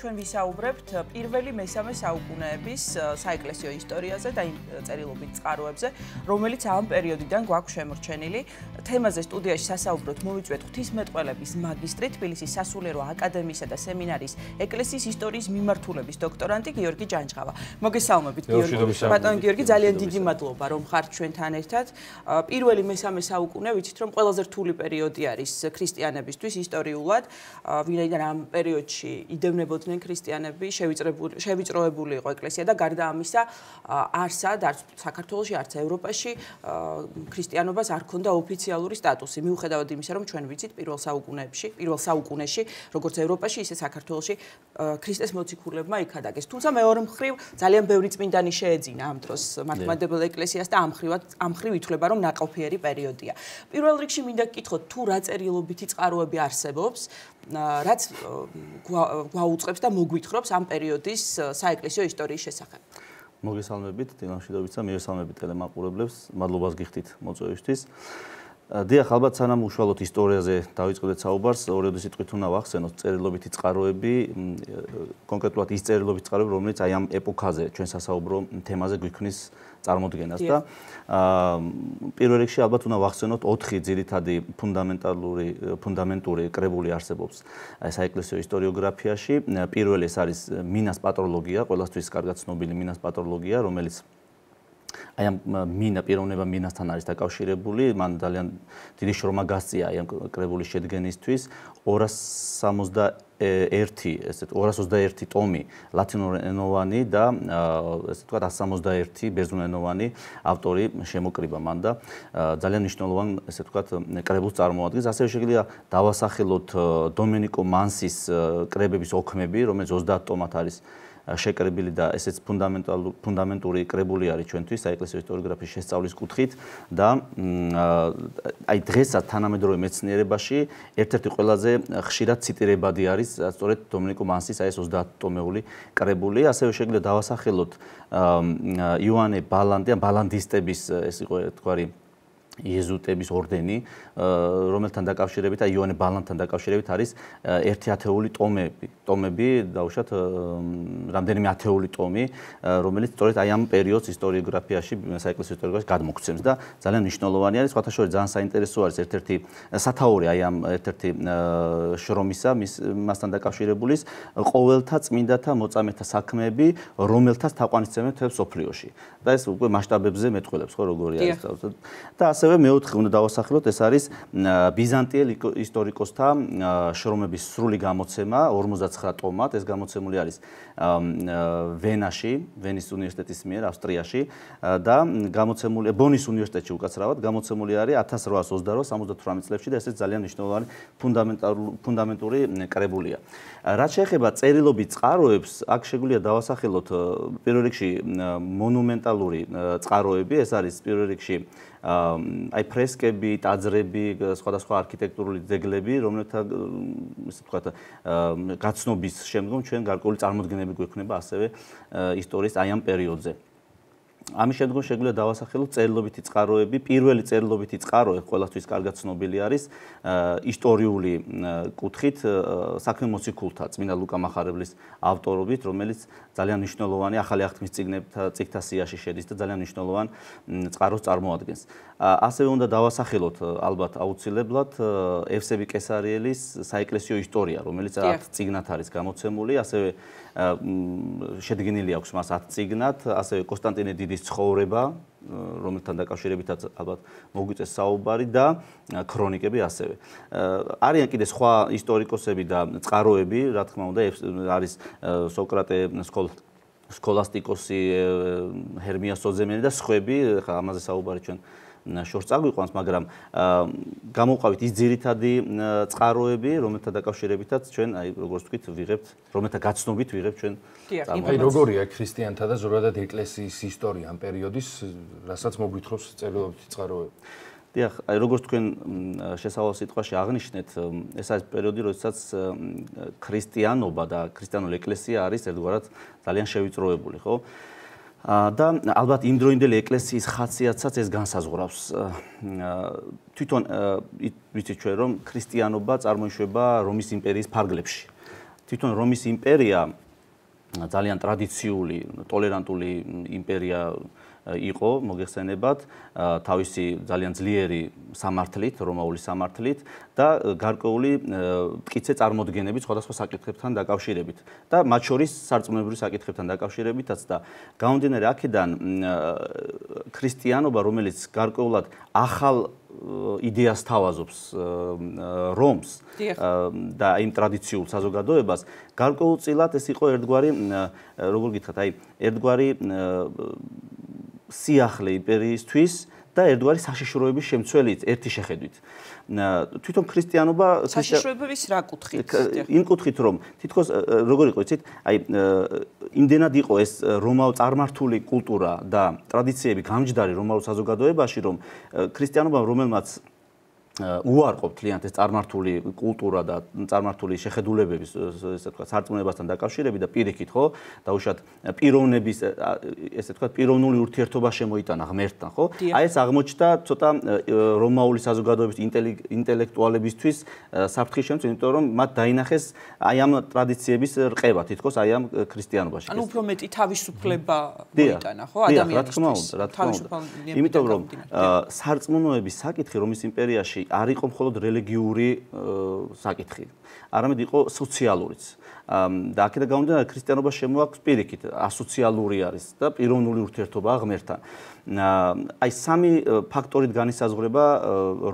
ჩვენ ვისაუბრებთ პირველი მესამე საუკუნეების საეკლესიო ისტორიაზე და იმ წერილობით წყაროებზე, რომელიც ამ პერიოდიდან გვაქვს შემორჩენილი. თემაზე სტუდიაში სასაუბროთ მოვიწვიეთ ღვთისმეტყველების მაგისტრი თბილისის სასულიერო აკადემიისა და სემინარის ეკლესიის ისტორიის მიმართულების დოქტორანტი გიორგი ჯანჯღავა. მოგესალმებით გიორგი. ბატონ გიორგი, ძალიან დიდი მადლობა რომ ხართ ჩვენთან ერთად. პირველი მესამე საუკუნე ვიცით რომ ყველაზე რთული პერიოდი არის ქრისტიანებისთვის ისტორიულად, ვინაიდან ამ პერიოდში იდევნებოდნენ იყვნენ ქრისტიანები, შევიწრებული შევიწროებული იყო ეკლესია და გარდა ამისა არსად არც საქართველოში, არც ევროპაში ქრისტიანობას არ ქონდა ოფიციალური სტატუსი. მიუხედავად იმისა, რომ ჩვენ ვიცით პირველ საუკუნეებში, პირველ საუკუნეში, როგორც ევროპაში, ისე საქართველოში ქრისტეს მოციქულებმა იქადაგეს. თუმცა მეორე მხრივ ძალიან ბევრი წმინდანი შეეძინა ამ დროს მართლმადიდებელ ეკლესიას და ამ მხრივად ამ მხრივ ითვლება, რომ ნაყოფიერი პერიოდია. პირველ რიგში მინდა გკითხოთ, თუ რა წერილებითი წყაროები არსებობს, რაც გვაუწყებს და მოგვითხრობს ამ პერიოდის საეკლესიო ისტორიის შესახებ. მოგესალმებით, დილამშვიდობით და მიესალმებით ტელემაყურებლებს. მადლობას გიხდით მოწვევისთვის. დიახ, ალბათ სანამ უშუალოდ ისტორიაზე დავიწყებდეთ საუბარს, ორი სიტყვით უნდა ვახსენოთ წერილობითი წყაროები, კონკრეტულად ის წერილობითი წყაროები, რომელიც აი ამ ეპოქაზე, ჩვენ სასაუბრო თემაზე გვიქმნის წარმოდგენას და აა პირველ რიგში ალბათ უნდა ვახსენოთ 4 ძირითადი ფუნდამენტალური ფუნდამენტური კრებული არსებობს საეკლესიო ისტორიოგრაფიაში. პირველი ეს არის მინას პატროლოგია, ყველასთვის კარგად ცნობილი მინას პატროლოგია, რომელიც აი ამ მინა პიროვნება მინასთან არის დაკავშირებული, მან ძალიან დიდი შრომა გასწია აი ამ კრებულის შედგენისთვის 261 ესეთ 221 ტომი ლათინურენოვანი და ესე თქვა 161 ბერძნულენოვანი ავტორი შემოკრიბა მან და ძალიან მნიშვნელოვან ესე თქვა კრებულს წარმოადგენს. ასევე შეიძლება დავასახელოთ დომენიკო მანსის კრებების ოქმები, რომელიც 30 ტომად არის შეკრებილი და ესეც ფუნდამენტალური ფუნდამენტური კრებული არის ჩვენთვის საეკლესიო ისტორიოგრაფიის შესწავლის კუთხით და აი დღესაც თანამედროვე მეცნიერებაში ერთ-ერთი ყველაზე ხშირად ციტირებადი არის სწორედ დომინიკო მანსის აი ეს 30 ტომეული კრებული. ასევე შეიძლება დავასახელოთ იოანე ბალანდი ან ბალანდისტების ეს იყო თქვარი იეზუტების ორდენი, რომელთან დაკავშირებით, აი იოანე ბალანთან დაკავშირებით არის ერთი ათეული ტომები, ტომები დაუშვათ რამდენიმე ათეული ტომი, რომელიც სწორედ აი ამ პერიოდს ისტორიოგრაფიაში, საეკლესიო ისტორიოგრაფიაში გადმოგცემს და ძალიან მნიშვნელოვანი არის, სხვათა შორის ძალიან საინტერესო არის ერთ-ერთი სათაური აი ამ ერთ-ერთი შრომისა, მის მასთან დაკავშირებულის. ყოველთა წმინდათა მოწამეთა საქმეები, რომელთაც თაყვანისცემენ თებს სოფლიოში. და ეს უკვე მასშტაბებზე მეტყველებს ხო როგორი არის და ასე ასევე მეოთხე უნდა დავასახელოთ, ეს არის ბიზანტიელ ისტორიკოსთა შრომების სრული გამოცემა 59 ტომად, ეს გამოცემული არის ვენაში, ვენის უნივერსიტეტის მიერ ავსტრიაში და გამოცემული ბონის უნივერსიტეტში უკაცრავად გამოცემული არის 1828-78 წლებში და ესეც ძალიან მნიშვნელოვანი ფუნდამენტური კრებულია. რაც შეეხება წერილობის წყაროებს, აქ შეგვიძლია დავასახელოთ პირველ რიგში მონუმენტალური წყაროები, ეს არის პირველ რიგში აი ფრესკები, ტაძრები, სხვადასხვა არქიტექტურული ძეგლები, რომელთა ისე ვთქვათ, გაცნობის შემდგომ ჩვენ გარკვეული წარმოდგენები გვექნება ასევე ისტორიის აი ამ პერიოდზე. ამის შემდგომ შეგვიძლია დავასახელოთ წერილობითი წყაროები. პირველი წერილობითი წყარო ყველასთვის კარგად ცნობილი არის ისტორიული კუთხით საქმე მოციქულთა წმინდა ლუკა მახარებლის ავტორობით, რომელიც ძალიან მნიშვნელოვანი ახალი აღთქმის წიგნებთა წიგთა სიაში შედის და ძალიან მნიშვნელოვან წყაროს წარმოადგენს. ასევე უნდა დავასახელოთ ალბათ აუცილებლად ევსები კესარიელის საეკლესიო ისტორია, რომელიც 10 წიგნად არის გამოცემული, ასევე შედგენილი აქვს მას 10 წიგნად, ასევე კონსტანტინე დიდის ცხოვრება, რომელთან დაკავშირებითაც ალბათ მოგვიწეს საუბარი და ქრონიკები ასევე. არიან კიდე სხვა ისტორიკოსები და წყაროები, რა თქმა უნდა, არის სოკრატე სკოლასტიკოსი, ჰერმია სოძემენი და სხვები, ხა ამაზე საუბარი ჩვენ შორს წაგვიყვანს, მაგრამ გამოვყავით ის ძირითადი წყაროები, რომელთა დაკავშირებითაც ჩვენ აი როგორც ვთქვით, ვიღებთ, რომელთა გაცნობით ვიღებთ ჩვენ აი როგორია ქრისტიანთა და ზოგადად ეკლესიის ისტორია ამ პერიოდის, რასაც მოგვითხრობს წერილობითი წყაროები. დიახ, აი როგორც თქვენ შესავალ სიტყვაში აღნიშნეთ, ეს არის პერიოდი, როდესაც ქრისტიანობა და ქრისტიანული ეკლესია არის ერთგვარად ძალიან შევიწროებული, ხო? და ალბათ იმ დროინდელი ეკლესიის ხასიათსაც ეს განსაზღვრავს. თვითონ ვიცით ჩვენ რომ ქრისტიანობა წარმოიშვება რომის იმპერიის ფარგლებში. თვითონ რომის იმპერია ძალიან ტრადიციული, ტოლერანტული იმპერია იყო მოგეხსენებათ თავისი ძალიან ძლიერი სამართლით, რომაული სამართლით და გარკვეული მტკიცე წარმოდგენებით სხვადასხვა საკითხებთან დაკავშირებით. და მათ შორის სარწმუნოებრივი საკითხებთან დაკავშირებითაც და გამომდინარე აქედან ქრისტიანობა, რომელიც გარკვეულად ახალ იდეას თავაზობს რომს და იმ ტრადიციულ საზოგადოებას გარკვეულწილად ეს იყო ერთგვარი როგორ გითხრათ აი ერთგვარი სიახლე იმპერიისთვის და ერთგვარი საშიშროების შემცველით ერთი შეხედვით. თვითონ ქრისტიანობა საშიშროების რა კუთხით? იმ კუთხით რომ თითქოს როგორ იყო იცით? აი იმდენად იყო ეს რომაულ წარმართული კულტურა და ტრადიციები გამჯდარი რომაულ საზოგადოებაში რომ ქრისტიანობა რომელმაც უარყოფ თლიანად ეს წარმართული კულტურა და წარმართული შეხედულებების ესე თქვა სარწმუნოებასთან დაკავშირებით და პირიქით ხო დაუშვათ პიროვნების ესე თქვა პიროვნული ურთიერთობა შემოიტანა ღმერთთან ხო? აი ეს აღმოჩნდა ცოტა რომაული საზოგადოების ინტელექტუალებისთვის საფრთხის შემცველი იმიტომ რომ მათ დაინახეს აი ამ ტრადიციების რყება თითქოს აი ამ ქრისტიანობაში ანუ უფრო მეტი თავისუფლება მოიტანა ხო ადამიანისთვის რა თქმა უნდა რა თქმა უნდა. იმიტომ რომ სარწმუნოების საკითხი რომის იმპერიაში არ იყო მხოლოდ რელიგიური საკითხი, არამედ იყო სოციალურიც. და აქედან გამომდინარე ქრისტიანობა შემოაქვს პირიქით, ასოციალური არის და პიროვნული ურთიერთობა ღმერთთან. აი სამი ფაქტორით განისაზღვრება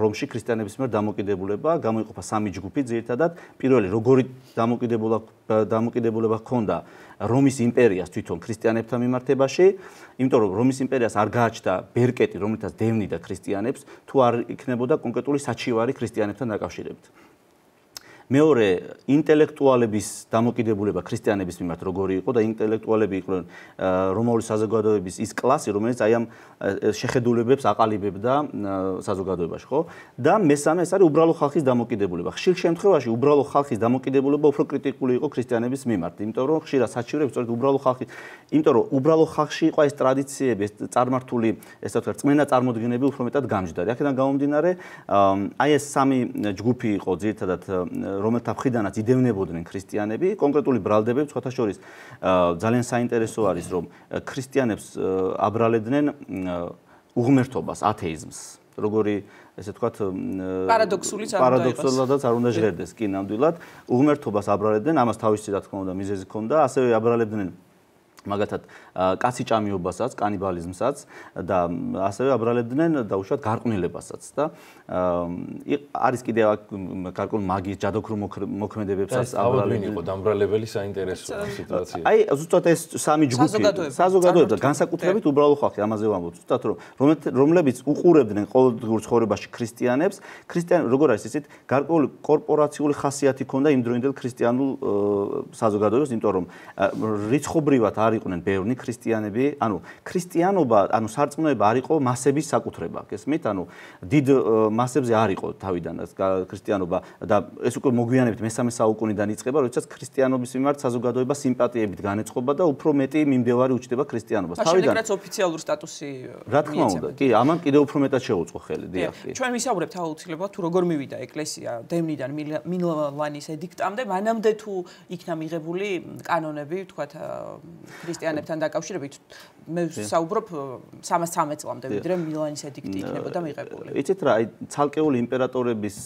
რომში ქრისტიანების მიერ დამოკიდებულება, გამოიყოფა სამი ჯგუფი ძირითადად. პირველი, როგორი დამოკიდებულება დამოკიდებულება ჰქონდა რომის იმპერიას თვითონ ქრისტიანებთან მიმართებაში, იმიტომ რომ რომის იმპერიას არ გააჩნდა ბერკეტი, რომელთაც დევნიდა ქრისტიანებს, თუ არ იქნებოდა კონკრეტული საჩივარი ქრისტიანებთან დაკავშირებით. მეორე ინტელექტუალების დამოკიდებულება ქრისტიანების მიმართ როგორი იყო და ინტელექტუალები იყვნენ რომაული საზოგადოების ის კლასი რომელიც აი ამ შეხედულებებს აყალიბებდა საზოგადოებაში ხო? და მესამე ეს არის უბრალო ხალხის დამოკიდებულება. ხშირ შემთხვევაში უბრალო ხალხის დამოკიდებულება უფრო კრიტიკული იყო ქრისტიანების მიმართ იმიტომ რომ ხშირად საჩივრებს სწორედ უბრალო ხალხი იმიტომ რომ უბრალო ხალხში იყო ეს ტრადიციები ეს წარმართული ესე ვთქვათ წმენა წარმოდგენები უფრო მეტად გამჯდარი. აქედან გამომდინარე აი ეს სამი ჯგუფი იყო ძირითადად რომელთა მხრიდანაც იდევნებოდნენ ქრისტიანები, კონკრეტული ბრალდებები, სხვათა შორის ძალიან საინტერესო არის, რომ ქრისტიანებს აბრალებდნენ უღმერთობას, ათეიზმს. როგორი ესე ვთქვათ პარადოქსულიც არ უნდა იყოს. პარადოქსულადაც არ უნდა ჟღერდეს, კი, ნამდვილად. უღმერთობას აბრალებდნენ, ამას თავისი რა თქმა უნდა მიზეზი ჰქონდა, ასევე აბრალებდნენ მაგათად კაციჭამიობასაც, კანიბალიზმსაც და ასევე აბრალებდნენ დაუშვათ გარყვნილებასაც და არის კიდე გარკვეულ მაგის ჯადოქრუ მოქმედებებსაც აბრალებდნენ. იყო დამბრალებელი საინტერესო სიტუაცია. აი ზუსტად ეს სამი ჯგუფი საზოგადოება და განსაკუთრებით უბრალო ხალხი ამაზე ვამბობ ზუსტად რომ რომლებიც უყურებდნენ ყოველდღიურ ცხოვრებაში ქრისტიანებს, ქრისტიან როგორ არის ისეთ გარკვეული კორპორაციული ხასიათი ქონდა იმ დროინდელ ქრისტიანულ საზოგადოებას, იმიტომ რომ რიცხობრივად არის არიყვნენ ბევრი ქრისტიანები, ანუ ქრისტიანობა, ანუ სარწმუნოება არ იყო მასების საკუთრება, გესმით? ანუ დიდ მასებზე არ იყო თავიდან ქრისტიანობა და ეს უკვე მოგვიანებით მესამე საუკუნიდან იწყება, როდესაც ქრისტიანობის მიმართ საზოგადოება სიმპათიებით განეწყობა და უფრო მეტი მიმდევარი უჩნდება ქრისტიანობას. თავიდან რაც ოფიციალური სტატუსი რა თქმა უნდა, კი, ამან კიდევ უფრო მეტად შეუწყო ხელი, დიახ. ჩვენ ვისაუბრებთ აუცილებლად თუ როგორ მივიდა ეკლესია დევნიდან მილანის ედიქტამდე, მანამდე თუ იქნა მიღებული კანონები, თქვათ ქრისტიანებთან დაკავშირებით მე საუბრობ 313 წლამდე ვიდრე მილანის ედიქტი იქნებოდა მიღებული. იცით რა, აი ცალკეული იმპერატორების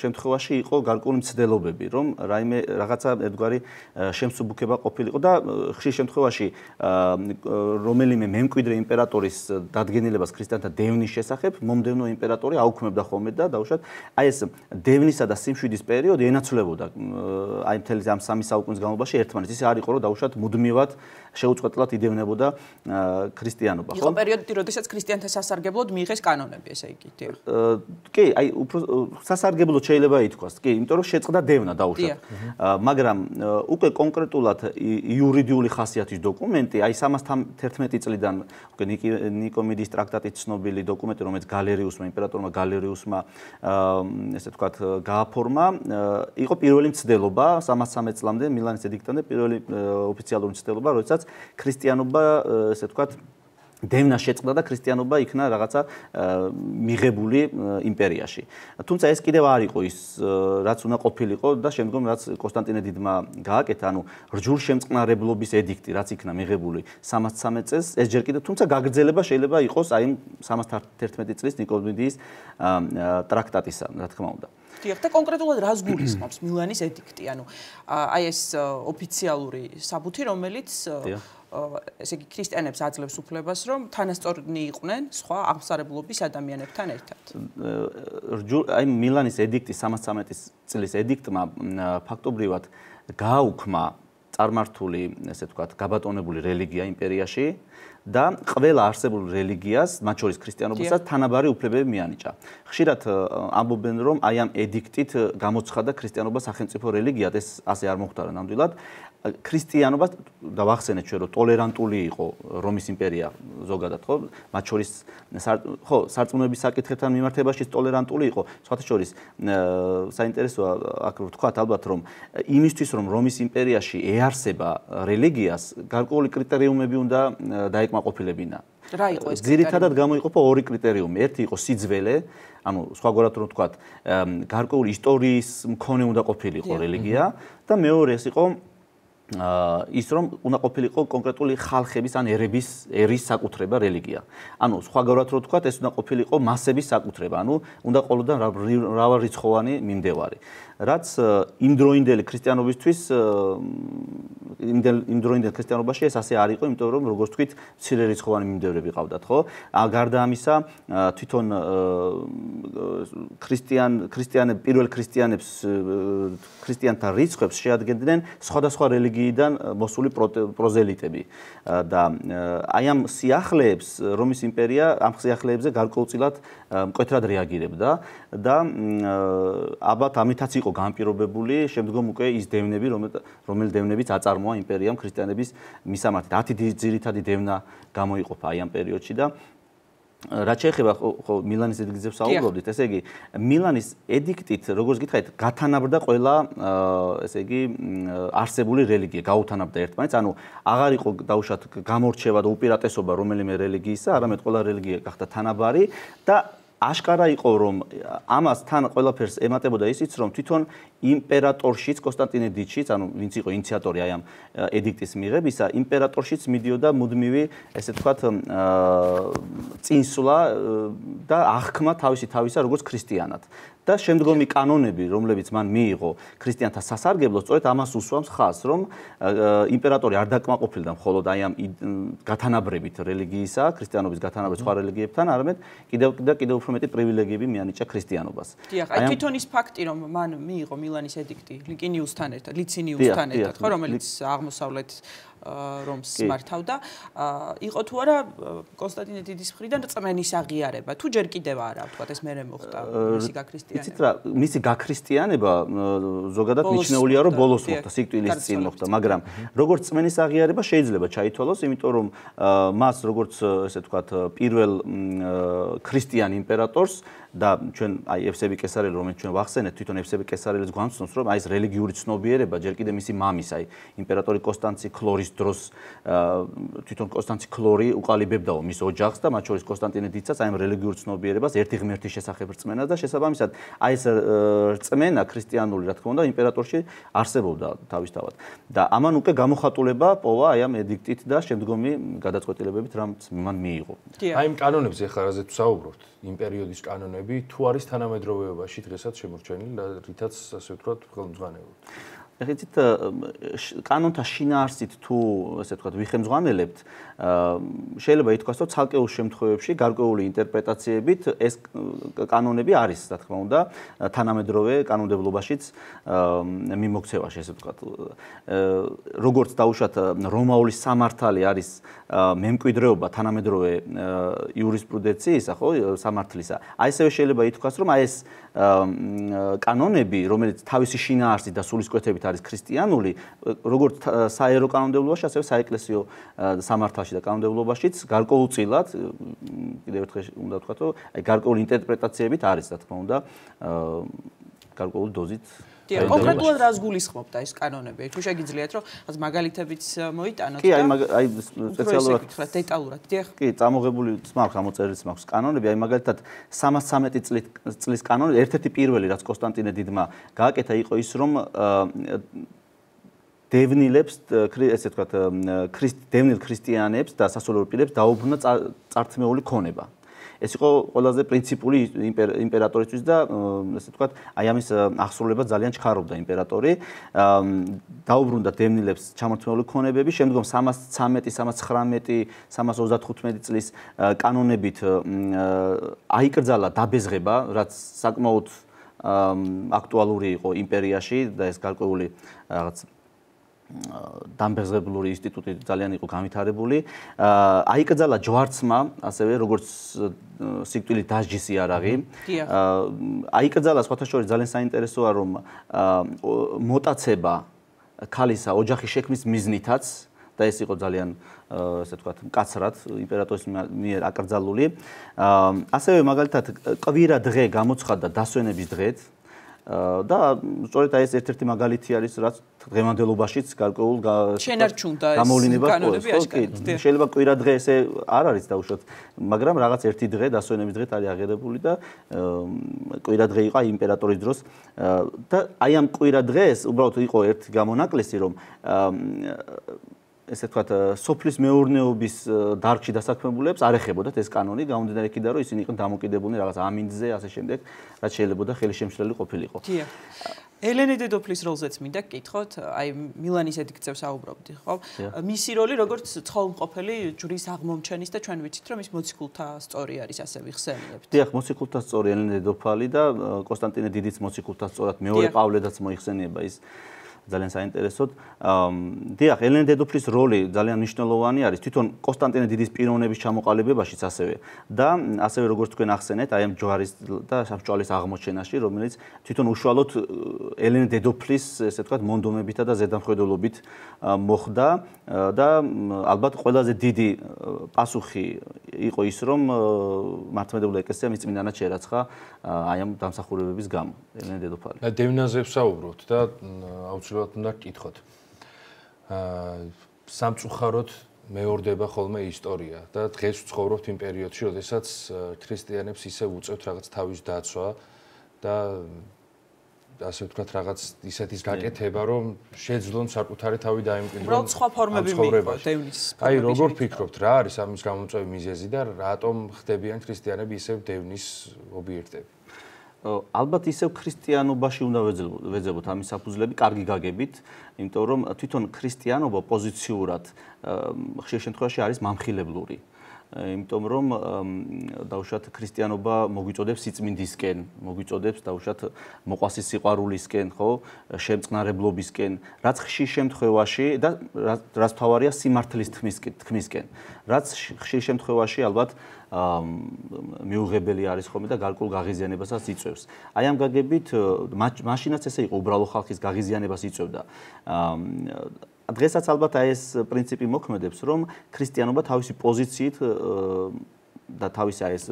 შემთხვევაში იყო გარკვეული მცდელობები, რომ რაიმე რაღაცა ერთგვარი შემსუბუქება ყოფილიყო და ხშირ შემთხვევაში რომელიმე მემკვიდრე იმპერატორის დადგენილებას ქრისტიანთა დევნის შესახებ მომდევნო იმპერატორი აუქმებდა ხოლმე და დაუშვათ აი ეს დევნისა და სიმშვიდის პერიოდი ენაცვლებოდა აი მთელი ამ სამი საუკუნის განმავლობაში ერთმანეთს. ისე არ იყო რომ დაუშვათ მუდმივად შეუწყვეტლად იდევნებოდა ქრისტიანობა, ხო? იყო პერიოდი, როდესაც ქრისტიანთა სასარგებლოდ მიიღეს კანონები, ესე იგი, დიახ. კი, აი, უფრო სასარგებლოდ შეიძლება ითქვას, კი, იმიტომ რომ შეწყდა დევნა დაუშვათ. მაგრამ უკვე კონკრეტულად იურიდიული ხასიათის დოკუმენტი, აი 311 წლიდან უკვე ნიკომიდის ტრაქტატით ცნობილი დოკუმენტი, რომელიც გალერიუსმა, იმპერატორმა გალერიუსმა ესე ვთქვათ, გააფორმა, იყო პირველი მცდელობა 313 წლამდე მილანის ედიქტამდე პირველი ოფიციალური მცდელობა, როდესაც ქრისტიანობა, ესე ვთქვათ, დევნა შეწყდა და ქრისტიანობა იქნა რაღაცა მიღებული იმპერიაში. თუმცა ეს კიდევ არ იყო ის რაც უნდა ყოფილიყო და შემდგომ რაც კონსტანტინე დიდმა გააკეთა, ანუ რჯულშემწყნარებლობის ედიქტი, რაც იქნა მიღებული 313 წელს, ეს ჯერ კიდევ თუმცა გაგრძელება შეიძლება იყოს აი 311 წლის ნიკომიდიის ტრაქტატისა, რა თქმა უნდა. დიახ, და კონკრეტულად რას გულისხმობს მილანის ედიქტი? ანუ აი ეს ოფიციალური საბუთი, რომელიც დიახ ესე იგი ქრისტიანებს აძლევს უფლებას, რომ თანასწორნი იყვნენ სხვა აღმსარებლობის ადამიანებთან ერთად. აი მილანის ედიქტი 313 წლის ედიქტმა ფაქტობრივად გააუქმა წარმართული, ესე ვთქვათ, გაბატონებული რელიგია იმპერიაში და ყველა არსებულ რელიგიას, მათ შორის ქრისტიანობასაც თანაბარი უფლებები მიანიჭა. ხშირად ამბობენ, რომ აი ამ ედიქტით გამოცხადა ქრისტიანობა სახელმწიფო რელიგიად, ეს ასე არ მოხდა ნამდვილად. ქრისტიანობა და ვახსენეთ ჩვენ რომ ტოლერანტული იყო რომის იმპერია ზოგადად ხო? მათ შორის ხო სარწმუნოების საკითხებთან მიმართებაში ტოლერანტული იყო. სხვათა შორის საინტერესოა აქ ვთქვა ალბათ რომ იმისთვის რომ რომის იმპერიაში ეარსება რელიგიას გარკვეული კრიტერიუმები უნდა დაეკმაყოფილებინა. რა იყო ეს ძირითადად გამოიყოფა ორი კრიტერიუმი. ერთი იყო სიძველე. ანუ სხვაგვარად რომ ვთქვა გარკვეული ისტორიის მქონე უნდა ყოფილიყო რელიგია და მეორე ეს იყო ის რომ უნდა ყოფილიყო კონკრეტული ხალხების ან ერების ერის საკუთრება რელიგია. ანუ სხვაგვარად რო ვთქვა, ეს უნდა ყოფილიყო მასების საკუთრება, ანუ უნდა ყოლოდა მრავალრიცხოვანი მიმდევარი. რაც იმდროინდელი ქრისტიანობისთვის იმდროინდელ ქრისტიანობაში ეს ასე არ იყო, იმიტომ რომ როგორც ვთქვით, ცირერიცხოვანი მიმდევრები ყავდათ, ხო? გარდა ამისა, თვითონ ქრისტიან ქრისტიანებ პირველ ქრისტიანებს ქრისტიანთა რიცხვებს შეადგენდნენ სხვადასხვა რელიგიიდან მოსული პროზელიტები და აი ამ სიახლეებს რომის იმპერია ამ სიახლეებზე გარკვეულწილად მკვეთრად რეაგირებდა და ალბათ ამითაც იყო განპირობებული შემდგომ უკვე ის დევნები რომელი დევნებიც აწარმოა იმპერიამ ქრისტიანების მისამართი 10 ძირითადი დევნა გამოიყოფა აი ამ პერიოდში და რაც შეეხება ხო მილანის ედიქტზე საუბრობდით, ესე იგი მილანის ედიქტით, როგორც გითხარით, გათანაბრდა ყველა ესე იგი არსებული რელიგია, გაუთანაბრდა ერთმანეთს, ანუ აღარ იყო დაუშვათ გამორჩევა და უპირატესობა რომელიმე რელიგიისა, არამედ ყველა რელიგია გახდა თანაბარი და აშკარა იყო რომ ამას თან ყველაფერს ემატებოდა ისიც რომ თვითონ იმპერატორშიც კონსტანტინე დიჩიც ანუ ვინც იყო ინიციატორი აი ამ ედიქტის მიღებისა იმპერატორშიც მიდიოდა მუდმივი ესე ვთქვათ წინსვლა და აღქმა თავისი თავისა როგორც ქრისტიანად და შემდგომი კანონები, რომლებიც მან მიიღო ქრისტიანთა სასარგებლოს, სწორედ ამას უსვამს ხაზს, რომ იმპერატორი არ დაკმაყოფილდა მხოლოდ აი ამ გათანაბრებით რელიგიისა, ქრისტიანობის გათანაბრებით სხვა რელიგიებთან, არამედ კიდევ და კიდევ უფრო მეტი პრივილეგიები მიანიჭა ქრისტიანობას. დიახ, აი თვითონ ის ფაქტი, რომ მან მიიღო მილანის ედიქტი ლიკინიუსთან ერთად, ლიცინიუსთან ერთად, ხო, რომელიც აღმოსავლეთ რომს მართავდა. იყო თუ არა კონსტანტინე დიდის მხრიდან წმენის აღიარება? თუ ჯერ კიდევ არა, თქვა ეს მერე მოხდა მისი გაქრისტიანება. იცით რა, მისი გაქრისტიანება ზოგადად მიჩნეულია, რომ ბოლოს მოხდა, სიკვდილის წინ მოხდა, მაგრამ როგორც წმენის აღიარება შეიძლება ჩაითვალოს, იმიტომ რომ მას როგორც ესე ვთქვათ, პირველ ქრისტიან იმპერატორს და ჩვენ აი ევსები კესარელი რომელიც ჩვენ ვახსენეთ თვითონ ევსები კესარელის გვამცნობს რომ აი ეს რელიგიური ცნობიერება ჯერ კიდე მისი მამის აი იმპერატორი კონსტანცი ქლორის დროს თვითონ კონსტანცი ქლორი უყალიბებდაო მის ოჯახს და მათ შორის კონსტანტინე დიცაც აი ამ რელიგიურ ცნობიერებას ერთი ღმერთის შესახებ რწმენას და შესაბამისად აი ეს რწმენა ქრისტიანული რა თქმა უნდა იმპერატორში არსებობდა თავისთავად. და ამან უკვე გამოხატულება პოვა აი ამ ედიქტით და შემდგომი გადაწყვეტილებებით რამც მან მიიღო. აი ამ კანონებზე ხარ აზე თუ საუბრობთ იმ პერიოდის კანონები თუ არის თანამედროვეობაში დღესაც შემორჩენილი და რითაც ასე ვთქვათ ხელმძღვანელობთ ეხეთით კანონთა შინაარსით თუ ასე ვთქვათ ვიხემძღვანელებთ შეიძლება ითქვას რომ ცალკეულ შემთხვევებში გარკვეული ინტერპრეტაციებით ეს კანონები არის რა თქმა უნდა თანამედროვე კანონმდებლობაშიც მიმოქცევაში ასე ვთქვათ როგორც დაუშვათ რომაული სამართალი არის მემკვიდრეობა თანამედროვე იურისპრუდენციისა ხო სამართლისა აი ესე შეიძლება ითქვას რომ აი ეს კანონები რომელიც თავისი შინაარსით და სულისკვეთებით არის ქრისტიანული როგორც საერო კანონმდებლობაში ასევე საეკლესიო სამართალში და კანონმდებლობაშიც გარკვეულწილად კიდევ ერთხელ უნდა ვთქვათ რომ აი გარკვეული ინტერპრეტაციებით არის რა თქმა უნდა გარკვეული დოზით დიახ, კონკრეტულად რას გულისხმობთ ეს კანონები? თუ შეგიძლიათ რომ რაც მაგალითებიც მოიტანოთ და კი, აი აი სპეციალურად დეტალურად, დიახ. კი, წამოღებული მაქვს, ამოწერილიც მაქვს კანონები, აი მაგალითად 313 წლის წლის კანონი ერთ-ერთი პირველი რაც კონსტანტინე დიდმა გააკეთა იყო ის რომ დევნილებს ესე ვთქვათ დევნილ ქრისტიანებს და სასულიერო პირებს დაუბრუნა წართმეული ქონება. ეს იყო ყველაზე პრინციპული იმპერატორისთვის და ესე ვთქვათ, აი ამის აღსრულება ძალიან ჩქარობდა იმპერატორი. დაუბრუნდა დევნილებს ჩამორთმეული ქონებები, შემდგომ 313, 319, 335 წლის კანონებით აიკრძალა დაბეზღება, რაც საკმაოდ აქტუალური იყო იმპერიაში და ეს გარკვეული რაღაც დამბეზღებლური ინსტიტუტი ძალიან იყო განვითარებული. აიკრძალა ჯვარცმა, ასევე როგორც სიკვდილით დასჯის იარაღი. აიკრძალა სხვათა შორის ძალიან საინტერესოა რომ მოტაცება ქალისა ოჯახის შექმნის მიზნითაც და ეს იყო ძალიან ასე ვთქვათ, მკაცრად იმპერატორის მიერ აკრძალული. ასევე მაგალითად კვირა დღე გამოცხადდა დასვენების დღეთ, და სწორედ აი ეს ერთ-ერთი მაგალითი არის რაც დღემდელობაშიც გარკვეულ გამოვლინებას ხო კი შეიძლება კვირა დღე ესე არ არის დაუშვათ მაგრამ რაღაც ერთი დღე დასვენების დღეთ არის აღიარებული და კვირა დღე იყო აი იმპერატორის დროს. და აი ამ კვირა დღეს უბრალოდ იყო ერთი გამონაკლისი რომ ესე ვთქვათ, სოფლის მეურნეობის დარგში დასაქმებულებს არ ეხებოდათ ეს კანონი, გამომდინარე იქიდან, რომ ისინი იყვნენ დამოკიდებულნი რაღაც ამინდზე, ასე შემდეგ, რაც შეიძლება და ხელშემშლელი ყოფილიყო. დიახ. ელენე დედოფლის როლზეც მინდა გკითხოთ, აი მილანის ედიქცევს აუბრობდი, ხო? მისი როლი როგორც ცხოლმყოფელი ჯვრის აღმომჩენის და ჩვენ ვიცით, რომ ის მოციქულთა სწორი არის, ასე ვიხსენიებთ. დიახ, მოციქულთა სწორი ელენე დედოფალი და კონსტანტინე დიდიც მოციქულთა სწორად მეორე პავლედაც მოიხსენიება ის ძალიან საინტერესოდ. დიახ, ელენე დედოფლის როლი ძალიან მნიშვნელოვანი არის თვითონ კონსტანტინე დიდის პიროვნების ჩამოყალიბებაშიც ასევე და ასევე როგორც თქვენ ახსენეთ, აი ამ ჯვარის და საბჭოალის აღმოჩენაში, რომელიც თვითონ უშუალოდ ელენე დედოფლის, ესე ვთქვათ, მონდომებითა და ზედამხედველობით მოხდა და ალბათ ყველაზე დიდი პასუხი იყო ის, რომ მართლმადიდებლური ეკლესია მის წმინდანად შერაცხა აი ამ დამსახურებების გამო ელენე დედოფალი. და დევნაზე ვსაუბრობთ და აუცილებლად უნდა გკითხოთ. აა სამწუხაროდ მეორდება ხოლმე ისტორია და დღეს ვცხოვრობთ იმ პერიოდში, როდესაც ქრისტიანებს ისე უწევთ რაღაც თავის დაცვა და ასე ვთქვათ რაღაც ისეთის გაკეთება, რომ შეძლონ საკუთარი თავი დაიმკვიდრონ. უბრალოდ სხვა ფორმები მიიღო დევნის. აი, როგორ ფიქრობთ, რა არის ამის გამოწვევის მიზეზი და რატომ ხდებიან ქრისტიანები ისევ დევნის ობიექტები? ალბათ ისევ ქრისტიანობაში უნდა ვეძებოთ ამის საფუძვლები კარგი გაგებით, იმიტომ რომ თვითონ ქრისტიანობა პოზიციურად ხშირ შემთხვევაში არის მამხილებლური. იმიტომ რომ დაუშვათ ქრისტიანობა მოგვიწოდებს სიწმინდისკენ, მოგვიწოდებს დაუშვათ მოყვასის სიყვარულისკენ, ხო, შემწყნარებლობისკენ, რაც ხშირ შემთხვევაში და რაც თავარია სიმართლის თქმისკენ, რაც ხშირ შემთხვევაში ალბათ მიუღებელი არის ხოლმე და გარკვეულ გაღიზიანებასაც იწევს. აი ამ გაგებით მაშინაც ესე იყო უბრალო ხალხის გაღიზიანებას იწევდა. დღესაც ალბათ აი ეს პრინციპი მოქმედებს, რომ ქრისტიანობა თავისი პოზიციით და თავისი აი ეს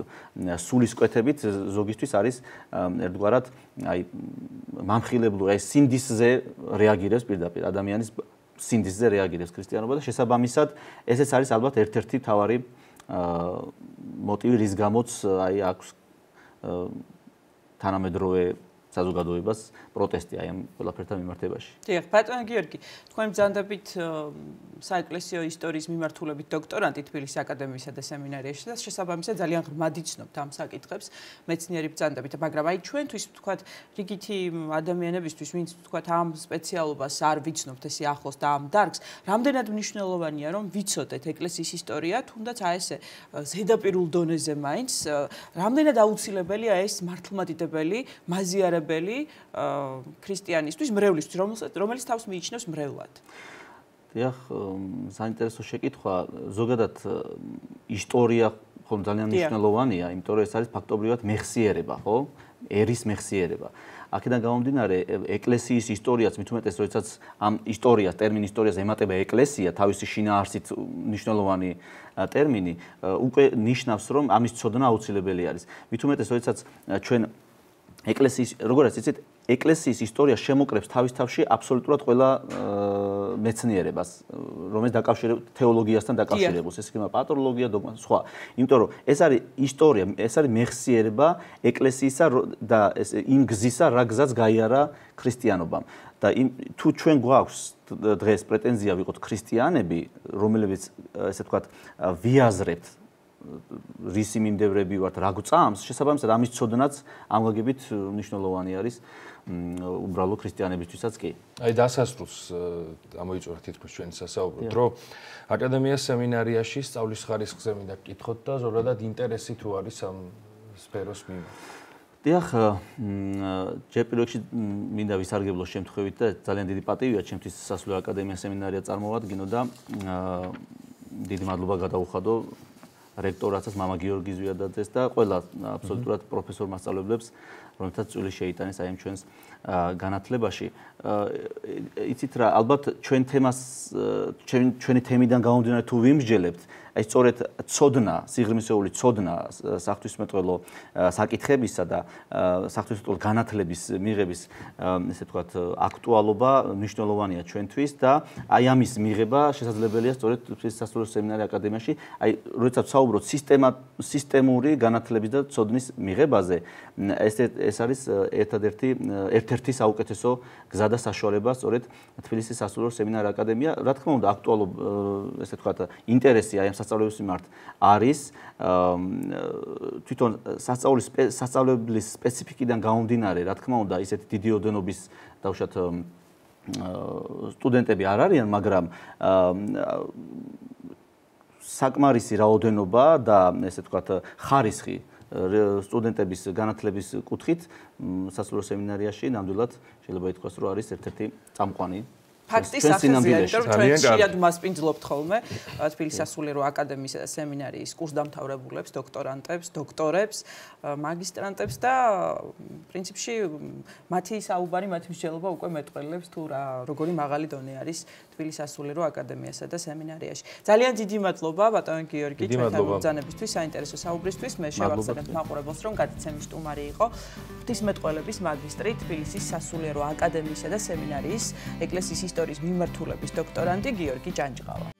სულის კვეთებით ზოგისთვის არის ერთგვარად აი მამხილებლური, აი სინდისზე რეაგირებს პირდაპირ ადამიანის სინდისზე რეაგირებს ქრისტიანობა და შესაბამისად ესეც არის ალბათ ერთ-ერთი თავარი მოტივი რის გამოც აი აქვს თანამედროვე საზოგადოებას პროტესტი აი ამ ყველაფერთან მიმართებაში. დიახ, ბატონო გიორგი, თქვენ ბრძანდებით საეკლესიო ისტორიის მიმართულებით დოქტორანტი თბილისის აკადემიისა და სემინარიაში და შესაბამისად ძალიან ღრმად იცნობთ ამ საკითხებს მეცნიერი ბრძანდებით, მაგრამ აი ჩვენთვის ვთქვათ, რიგითი ადამიანებისთვის, ვინც ვთქვათ ამ სპეციალობას არ ვიცნობთ ესე ახლოს და ამ დარგს, რამდენად მნიშვნელოვანია რომ ვიცოდეთ ეკლესიის ისტორია, თუნდაც აი ესე ზედაპირულ დონეზე მაინც, რამდენად აუცილებელია ეს მართლმადიდებელი მაზიარე მოსწავლებელი ქრისტიანისთვის, მრევლისთვის, რომელსაც რომელიც თავს მიიჩნევს მრევლად. დიახ, საინტერესო შეკითხვა. ზოგადად ისტორია ხომ ძალიან მნიშვნელოვანია, იმიტომ რომ ეს არის ფაქტობრივად მეხსიერება, ხო? ერის მეხსიერება. აქედან გამომდინარე, ეკლესიის ისტორიაც მით უმეტეს, როდესაც ამ ისტორიას, ტერმინ ისტორიას ემატება ეკლესია, თავისი შინაარსით მნიშვნელოვანი ტერმინი, უკვე ნიშნავს, რომ ამის ცოდნა აუცილებელი არის. მით უმეტეს, როდესაც ჩვენ ეკლესიის, როგორ არის იცით, ეკლესიის ისტორია შემოკრებს თავის თავში აბსოლუტურად ყველა მეცნიერებას, რომელიც დაკავშირებს თეოლოგიასთან დაკავშირებულს, ეს იქნება პატროლოგია, დოგმა, სხვა. იმიტომ რომ ეს არის ისტორია, ეს არის მეხსიერება ეკლესიისა და ეს იმ გზისა, რა გზაც გაიარა ქრისტიანობამ. და იმ თუ ჩვენ გვაქვს დღეს პრეტენზია ვიყოთ ქრისტიანები, რომლებიც ესე ვთქვათ ვიაზრებთ რისი მიმდევრები ვართ, რა გვწამს, შესაბამისად ამის წოდნაც ამგაგებით მნიშვნელოვანი არის უბრალო ქრისტიანებისთვისაც კი. აი დასასრულს ამოიწურა თითქოს ჩვენი სასაუბრო, რომ აკადემიას სემინარიაში სწავლის ხარისხზე მინდა გკითხოთ და ზოგადად ინტერესი თუ არის ამ სფეროს მიმართ. დიახ, ჯერ პირველში მინდა ვისარგებლო შემთხვევით და ძალიან დიდი პატივია ჩემთვის სასულიერო აკადემიას სემინარია წარმოვადგინო და დიდი მადლობა გადაუხადო რექტორაცას მამა გიორგი ზვიადაძეს და ყველა აბსოლუტურად პროფესორ მასწავლებლებს რომელთაც წვლილი შეიტანეს აი ამ ჩვენს განათლებაში. იცით რა, ალბათ ჩვენ თემას ჩვენი თემიდან გამომდინარე თუ ვიმსჯელებთ, აი სწორედ ცოდნა, სიღრმისეული ცოდნა საფრთხისმეტყველო საკითხებისა და საფრთხისმეტყველო განათლების მიღების ესე ვთქვათ აქტუალობა მნიშვნელოვანია ჩვენთვის და აი ამის მიღება შესაძლებელია სწორედ სასწავლო სემინარი აკადემიაში. აი როდესაც საუბრობთ სისტემა სისტემური განათლების და ცოდნის მიღებაზე, ეს ეს არის ერთადერთი ერთ-ერთი საუკეთესო გზა და საშუალება სწორედ თბილისის სასულიერო სემინარ აკადემია. რა თქმა უნდა, აქტუალო ესე ვთქვათ ინტერესი აი ამ სასწავლებლის მიმართ არის თვითონ სასწავლის სასწავლებლის სპეციფიკიდან გამომდინარე, რა თქმა უნდა, ისეთი დიდი ოდენობის დავშათ სტუდენტები არ არიან, მაგრამ საკმარისი რაოდენობა და ესე ვთქვათ ხარისხი სტუდენტების განათლების კუთხით სასულიერო სემინარიაში ნამდვილად შეიძლება ითქვას, რომ არის ერთ-ერთი წამყვანი ფაქტის იმიტომ რომ ჩვენ შეიძლება მასპინძლობთ ხოლმე თბილისის სასულიერო აკადემიის სემინარიის კურსდამთავრებულებს, დოქტორანტებს, დოქტორებს, მაგისტრანტებს და პრინციპში მათი საუბარი, მათი მსჯელობა უკვე მეტყველებს თუ რა როგორი მაღალი დონე არის თბილისის სასულიერო აკადემიასა და სემინარიაში. ძალიან დიდი მადლობა ბატონ გიორგი ჩვენთან ბრძანებისთვის, საინტერესო საუბრისთვის. მე შევახსენებ მაყურებელს, რომ გადაცემის სტუმარი იყო ღვთისმეტყველების მაგისტრი თბილისის სასულიერო აკადემიისა და სემინარიის ეკლესიის ისტორიის მიმართულების დოქტორანტი გიორგი ჯანჯღავა.